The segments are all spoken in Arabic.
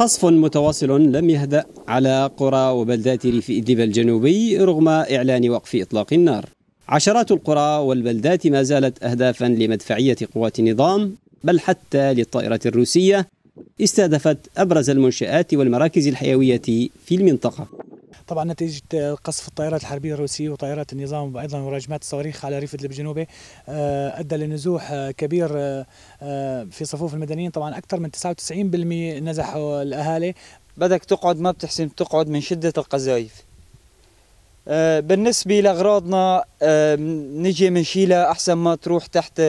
قصف متواصل لم يهدأ على قرى وبلدات ريف إدلب الجنوبي رغم إعلان وقف إطلاق النار. عشرات القرى والبلدات ما زالت أهدافا لمدفعية قوات النظام بل حتى للطائرة الروسية استهدفت أبرز المنشآت والمراكز الحيوية في المنطقة. طبعا نتيجة قصف الطائرات الحربية الروسية وطائرات النظام وأيضا مراجمات الصواريخ على ريف إدلب الجنوبي آه، أدى لنزوح كبير آه، آه، في صفوف المدنيين. طبعا أكثر من 99% نزحوا الأهالي. بدك تقعد ما بتحسن تقعد من شدة القذايف بالنسبة لأغراضنا نجي منشيلها أحسن ما تروح تحت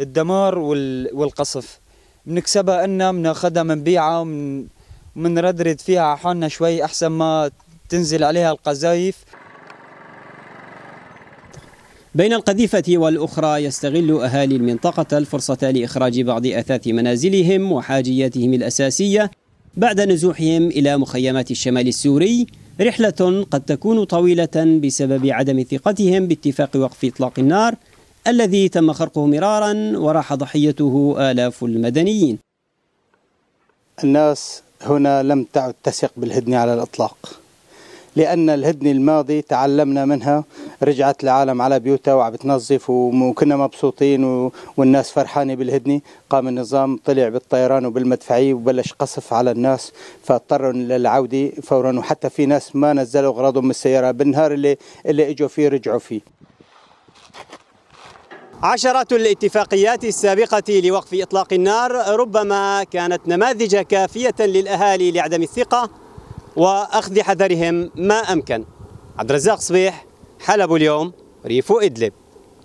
الدمار والقصف. بنكسبها أنا بناخذها بنبيعها ومنردرد فيها حالنا شوي أحسن ما تنزل عليها القذايف بين القذيفة والأخرى يستغل أهالي المنطقة الفرصة لإخراج بعض أثاث منازلهم وحاجياتهم الأساسية بعد نزوحهم إلى مخيمات الشمال السوري. رحلة قد تكون طويلة بسبب عدم ثقتهم باتفاق وقف إطلاق النار الذي تم خرقه مرارا وراح ضحيته آلاف المدنيين. الناس هنا لم تعد تثق بالهدنة على الإطلاق. لأن الهدنة الماضي تعلمنا منها رجعت العالم على بيوتها وعم بتنظف وكنا مبسوطين والناس فرحانة بالهدنة قام النظام طلع بالطيران وبالمدفعية وبلش قصف على الناس فاضطروا للعودة فورا. وحتى في ناس ما نزلوا أغراضهم من السيارة بالنهار اللي اللي إجوا فيه رجعوا فيه. عشرات الاتفاقيات السابقة لوقف إطلاق النار ربما كانت نماذج كافية للأهالي لعدم الثقة. وأخذ حذرهم ما أمكن. عبد الرزاق صبيح حلب اليوم ريف إدلب.